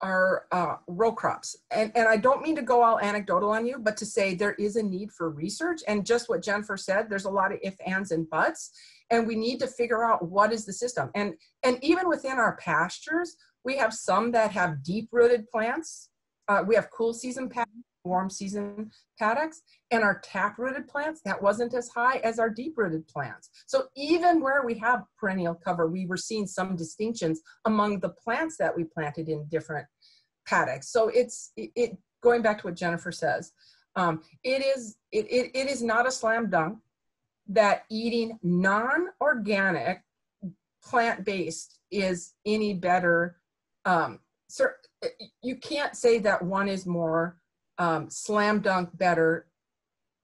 our uh, row crops. And, and I don't mean to go all anecdotal on you, but to say there is a need for research. And just what Jennifer said, there's a lot of if, ands, and buts. And we need to figure out what is the system. And, and even within our pastures, we have some that have deep rooted plants. Uh, we have cool season paddocks, warm season paddocks, and our tap rooted plants, that wasn't as high as our deep rooted plants. So even where we have perennial cover, we were seeing some distinctions among the plants that we planted in different paddocks. So it's it, it going back to what Jennifer says, um, it is it, it, it is not a slam dunk that eating non-organic plant-based is any better um, sir, you can't say that one is more um, slam dunk better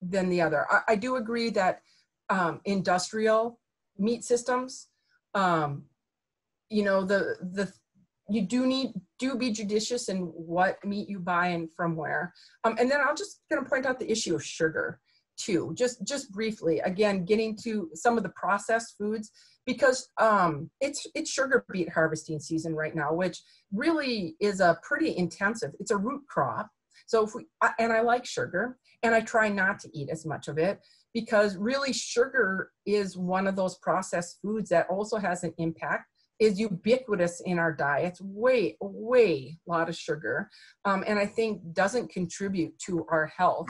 than the other. I, I do agree that um, industrial meat systems, um, you know, the the you do need do be judicious in what meat you buy and from where. Um, and then I'll just gonna point out the issue of sugar too, just just briefly. Again, getting to some of the processed foods because um, it's it's sugar beet harvesting season right now, which really is a pretty intensive. It's a root crop, so if we and I like sugar, and I try not to eat as much of it because really sugar is one of those processed foods that also has an impact is ubiquitous in our diets way way lot of sugar um, and i think doesn't contribute to our health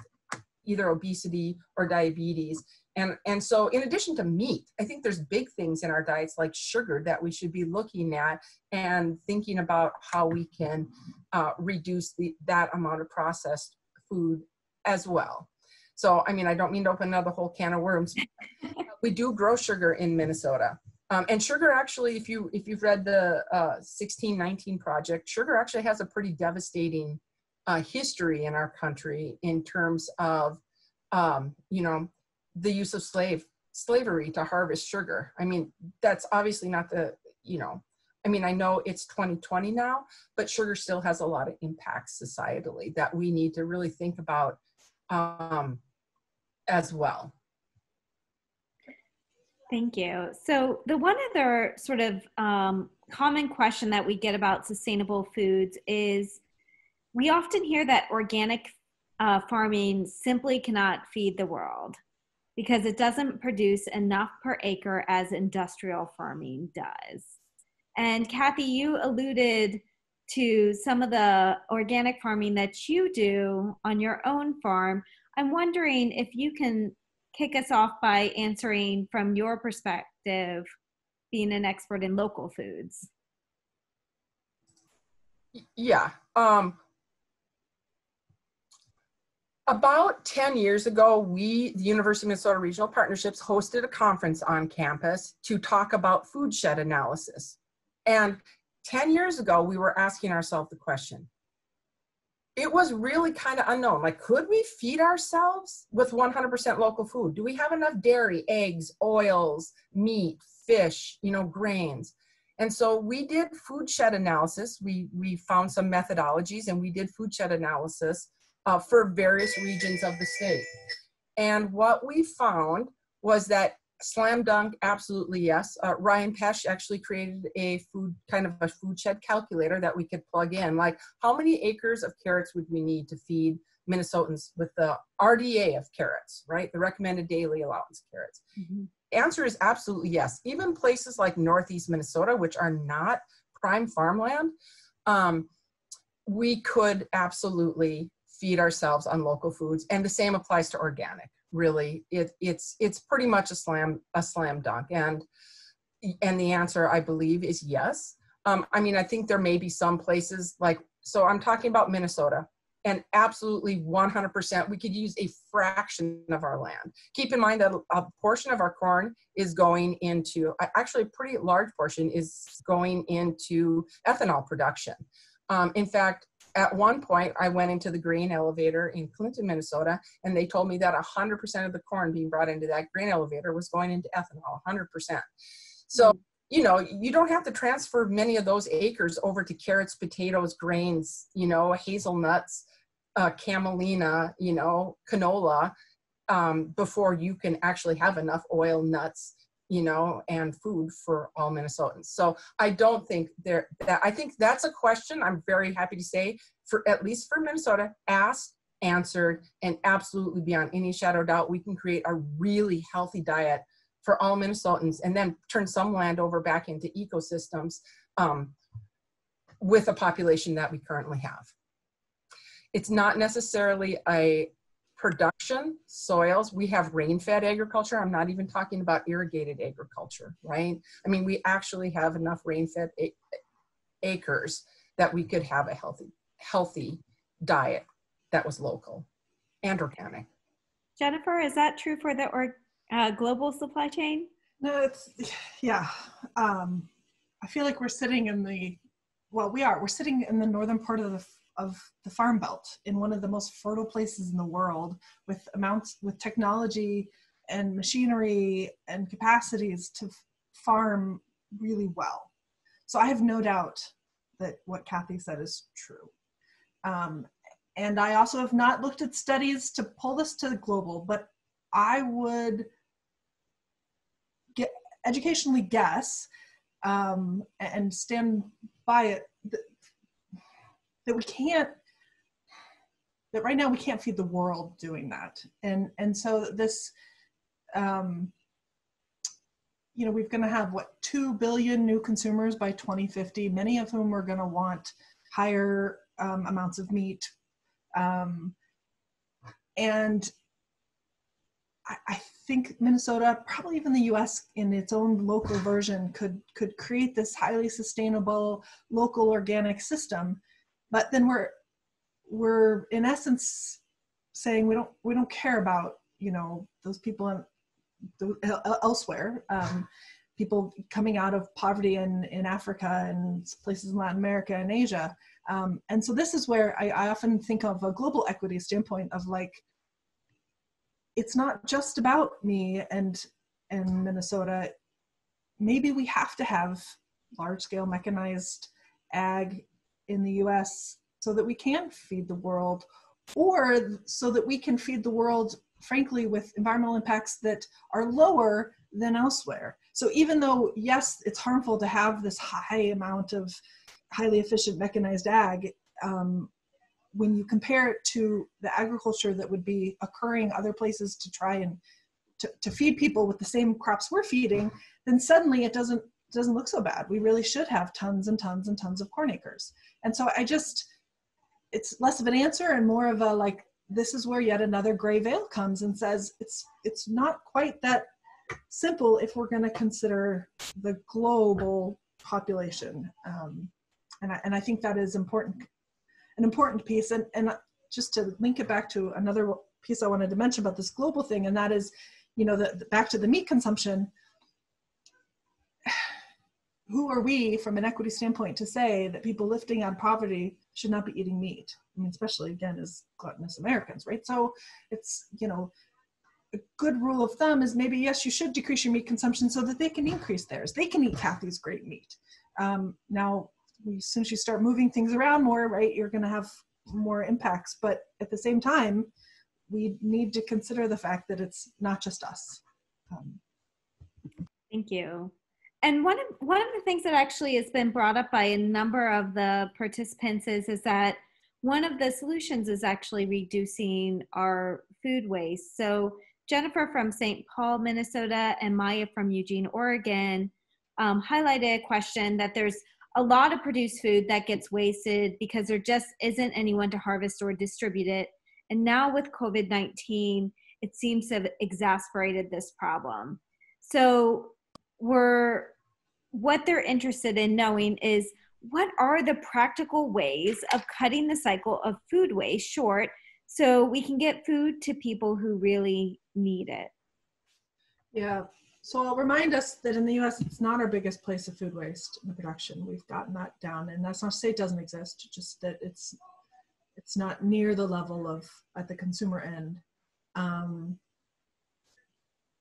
either obesity or diabetes and, and so in addition to meat, I think there's big things in our diets like sugar that we should be looking at and thinking about how we can uh, reduce the, that amount of processed food as well. So, I mean, I don't mean to open another whole can of worms. [LAUGHS] we do grow sugar in Minnesota. Um, and sugar actually, if you if you've read the uh, 1619 project, sugar actually has a pretty devastating uh, history in our country in terms of um, you know the use of slave slavery to harvest sugar. I mean, that's obviously not the you know. I mean, I know it's 2020 now, but sugar still has a lot of impacts societally that we need to really think about um, as well. Thank you. So, the one other sort of um, common question that we get about sustainable foods is we often hear that organic uh, farming simply cannot feed the world because it doesn't produce enough per acre as industrial farming does. And Kathy, you alluded to some of the organic farming that you do on your own farm. I'm wondering if you can kick us off by answering from your perspective, being an expert in local foods. Yeah. Um, about 10 years ago, we, the University of Minnesota Regional Partnerships, hosted a conference on campus to talk about food shed analysis. And 10 years ago, we were asking ourselves the question it was really kind of unknown. Like, could we feed ourselves with 100% local food? Do we have enough dairy, eggs, oils, meat, fish, you know, grains? And so we did food shed analysis. We, we found some methodologies and we did food shed analysis uh, for various regions of the state. And what we found was that slam dunk absolutely yes. Uh, ryan Pesch actually created a food kind of a food shed calculator that we could plug in. Like how many acres of carrots would we need to feed minnesotans with the rda of carrots right? The recommended daily allowance of carrots. Mm-hmm. answer is absolutely yes. Even places like northeast minnesota which are not prime farmland um, we could absolutely feed ourselves on local foods and the same applies to organic really. It, it's it's pretty much a slam a slam dunk and and the answer i believe is yes. Um, i mean i think there may be some places like so i'm talking about minnesota and absolutely 100% we could use a fraction of our land. Keep in mind that a portion of our corn is going into actually a pretty large portion is going into ethanol production. Um, in fact at one point, I went into the grain elevator in Clinton, Minnesota, and they told me that 100% of the corn being brought into that grain elevator was going into ethanol, 100%. So, mm-hmm. you know, you don't have to transfer many of those acres over to carrots, potatoes, grains, you know, hazelnuts, uh, camelina, you know, canola, um, before you can actually have enough oil, nuts, you know, and food for all Minnesotans. So I don't think there that I think that's a question I'm very happy to say for at least for Minnesota, asked, answered, and absolutely beyond any shadow of doubt, we can create a really healthy diet for all Minnesotans and then turn some land over back into ecosystems um, with a population that we currently have. It's not necessarily a production soils we have rain-fed agriculture. I'm not even talking about irrigated agriculture right? I mean we actually have enough rain-fed acres that we could have a healthy healthy diet that was local and organic. Jennifer is that true for the or, uh, global supply chain? No it's yeah um, i feel like we're sitting in the well we are we're sitting in the northern part of the of the farm belt in one of the most fertile places in the world with amounts with technology and machinery and capacities to farm really well. So I have no doubt that what Kathy said is true. Um, and I also have not looked at studies to pull this to the global, but I would get educationally guess um, and stand by it that we can't that right now we can't feed the world doing that. And and so this um you know we're going to have what 2 billion new consumers by 2050 many of whom are going to want higher um, amounts of meat. Um, and I, I think minnesota probably even the us in its own local version could could create this highly sustainable local organic system but then we're we're in essence saying we don't we don't care about you know those people in elsewhere um, people coming out of poverty in in africa and places in latin america and asia. Um, and so this is where I, I often think of a global equity standpoint of like it's not just about me and and minnesota. Maybe we have to have large scale mechanized ag in the us so that we can feed the world or so that we can feed the world frankly with environmental impacts that are lower than elsewhere. So even though yes it's harmful to have this high amount of highly efficient mechanized ag um, when you compare it to the agriculture that would be occurring other places to try and to, to feed people with the same crops we're feeding then suddenly it doesn't doesn't look so bad. We really should have tons and tons and tons of corn acres. And so i just it's less of an answer and more of a like this is where yet another gray veil comes and says it's it's not quite that simple if we're going to consider the global population. Um, and, I, and I think that is important an important piece. And, and just to link it back to another piece i wanted to mention about this global thing and that is you know the, the back to the meat consumption who are we from an equity standpoint to say that people lifting out of poverty should not be eating meat? I mean especially again as gluttonous americans right? So it's you know a good rule of thumb is maybe yes you should decrease your meat consumption so that they can increase theirs. They can eat kathy's great meat. Um, now as soon as you start moving things around more right you're going to have more impacts. But at the same time we need to consider the fact that it's not just us. Um, thank you and one of one of the things that actually has been brought up by a number of the participants is is that one of the solutions is actually reducing our food waste. So Jennifer from St. Paul, Minnesota, and Maya from Eugene, Oregon, um, highlighted a question that there's a lot of produced food that gets wasted because there just isn't anyone to harvest or distribute it. And now with COVID 19, it seems to have exasperated this problem. So we're what they're interested in knowing is what are the practical ways of cutting the cycle of food waste short so we can get food to people who really need it? Yeah. So I'll remind us that in the US, it's not our biggest place of food waste in the production. We've gotten that down. And that's not to say it doesn't exist, just that it's it's not near the level of at the consumer end. Um,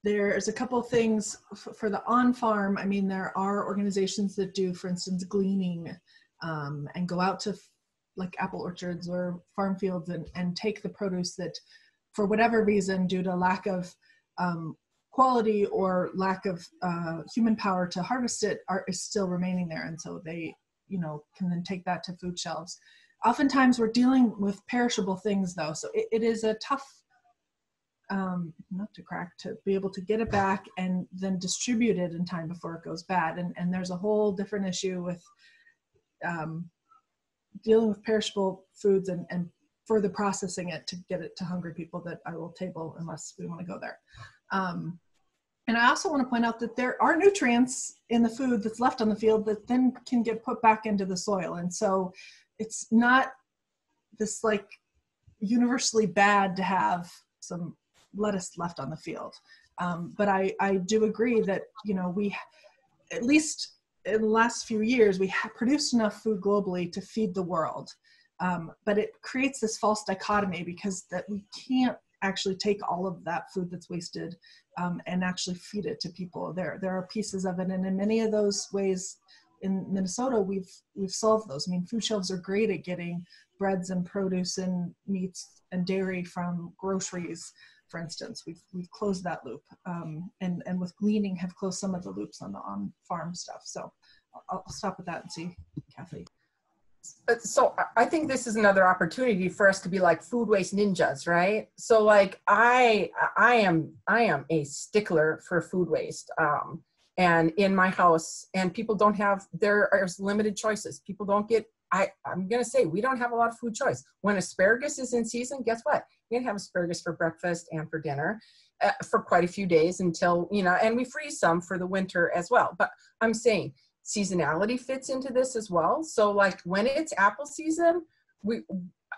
there's a couple things for the on farm. I mean, there are organizations that do, for instance, gleaning um, and go out to like apple orchards or farm fields and, and take the produce that, for whatever reason, due to lack of um, quality or lack of uh, human power to harvest it, are is still remaining there, and so they, you know, can then take that to food shelves. Oftentimes, we're dealing with perishable things, though, so it, it is a tough um, not to crack to be able to get it back and then distribute it in time before it goes bad and and there's a whole different issue with um, dealing with perishable foods and, and further processing it to get it to hungry people that I will table unless we want to go there. Um, and I also want to point out that there are nutrients in the food that's left on the field that then can get put back into the soil. And so it's not this like universally bad to have some lettuce left on the field. Um, but I, I do agree that, you know, we, at least in the last few years, we have produced enough food globally to feed the world. Um, but it creates this false dichotomy because that we can't actually take all of that food that's wasted um, and actually feed it to people. There, there are pieces of it, and in many of those ways, in Minnesota, we've we've solved those. I mean, food shelves are great at getting breads and produce and meats and dairy from groceries for instance. We've, we've closed that loop um, and, and with gleaning have closed some of the loops on the on farm stuff. So I'll, I'll stop with that and see, Kathy. So I think this is another opportunity for us to be like food waste ninjas, right? So like I I am I am a stickler for food waste. Um, and in my house and people don't have there are limited choices people don't get I, I'm going to say we don't have a lot of food choice. When asparagus is in season, guess what? Can have asparagus for breakfast and for dinner uh, for quite a few days until, you know, and we freeze some for the winter as well. But I'm saying seasonality fits into this as well. So, like when it's apple season, we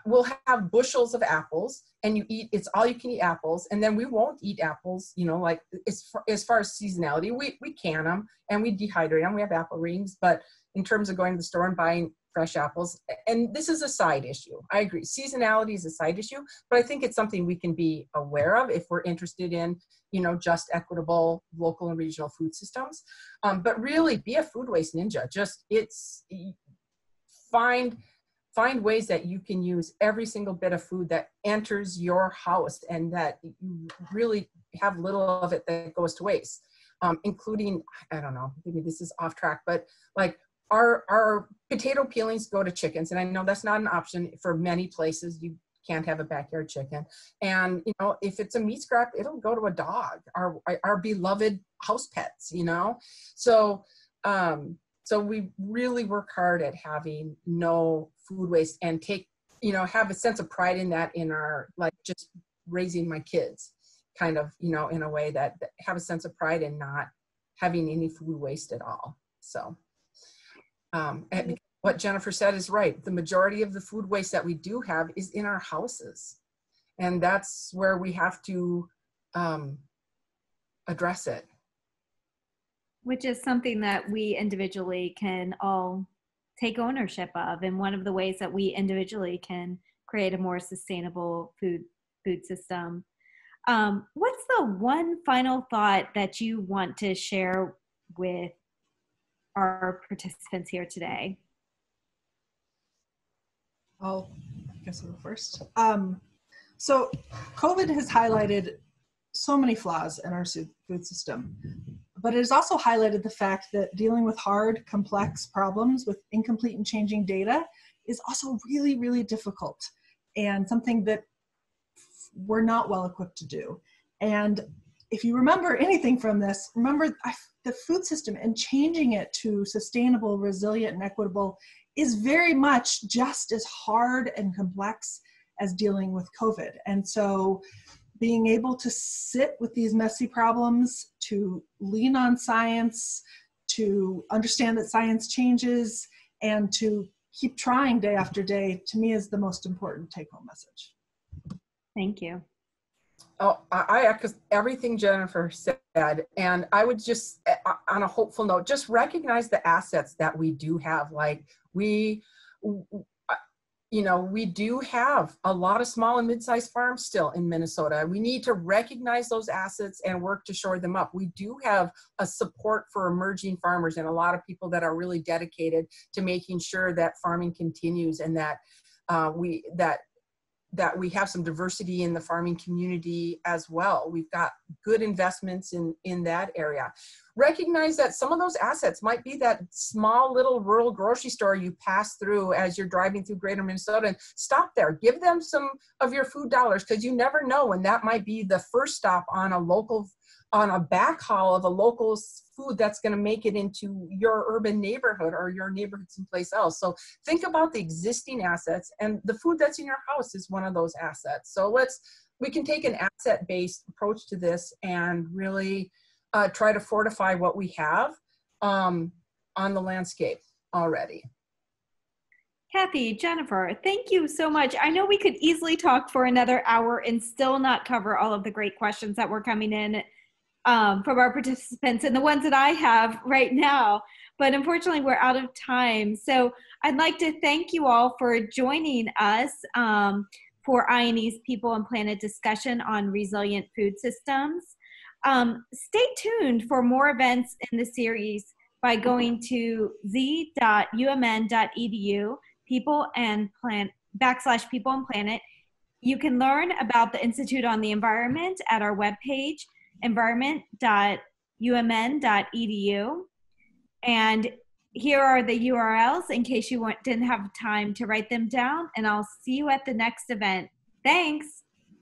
we'll have bushels of apples and you eat it's all you can eat apples and then we won't eat apples you know like as far, as far as seasonality we we can them and we dehydrate them we have apple rings but in terms of going to the store and buying fresh apples. And this is a side issue. I agree seasonality is a side issue but i think it's something we can be aware of if we're interested in you know just equitable local and regional food systems. Um, but really be a food waste ninja. Just it's find find ways that you can use every single bit of food that enters your house and that you really have little of it that goes to waste. Um, including i don't know maybe this is off track but like our our potato peelings go to chickens and i know that's not an option for many places. You can't have a backyard chicken. And you know if it's a meat scrap it'll go to a dog our our beloved house pets you know? So um so we really work hard at having no food waste and take, you know, have a sense of pride in that in our, like just raising my kids kind of, you know, in a way that, that have a sense of pride in not having any food waste at all. So um, what Jennifer said is right. The majority of the food waste that we do have is in our houses. And that's where we have to um, address it which is something that we individually can all take ownership of and one of the ways that we individually can create a more sustainable food food system um, what's the one final thought that you want to share with our participants here today i'll i guess i'll go first um, so covid has highlighted so many flaws in our food system but it has also highlighted the fact that dealing with hard, complex problems with incomplete and changing data is also really, really difficult and something that we're not well equipped to do. And if you remember anything from this, remember the food system and changing it to sustainable, resilient, and equitable is very much just as hard and complex as dealing with COVID. And so being able to sit with these messy problems, to lean on science, to understand that science changes, and to keep trying day after day, to me is the most important take home message. Thank you. Oh, I echo everything Jennifer said, and I would just, eh, on a hopeful note, just recognize the assets that we do have. Like we, you know, we do have a lot of small and mid-sized farms still in Minnesota. We need to recognize those assets and work to shore them up. We do have a support for emerging farmers and a lot of people that are really dedicated to making sure that farming continues and that uh, we that that we have some diversity in the farming community as well. We've got good investments in, in that area. Recognize that some of those assets might be that small little rural grocery store you pass through as you're driving through greater Minnesota and stop there. Give them some of your food dollars because you never know when that might be the first stop on a local on a backhaul of a local food that's going to make it into your urban neighborhood or your neighborhood someplace else. So think about the existing assets and the food that's in your house is one of those assets. So let's, we can take an asset based approach to this and really uh, try to fortify what we have um, on the landscape already. Kathy, Jennifer, thank you so much. I know we could easily talk for another hour and still not cover all of the great questions that were coming in um, from our participants and the ones that I have right now. But unfortunately, we're out of time. So I'd like to thank you all for joining us um, for IonE's People and Planet discussion on resilient food systems. Um, stay tuned for more events in the series by going to z.umn.edu, people and planet, backslash people and planet. You can learn about the Institute on the Environment at our webpage environment.umn.edu. And here are the URLs in case you didn't have time to write them down. And I'll see you at the next event. Thanks.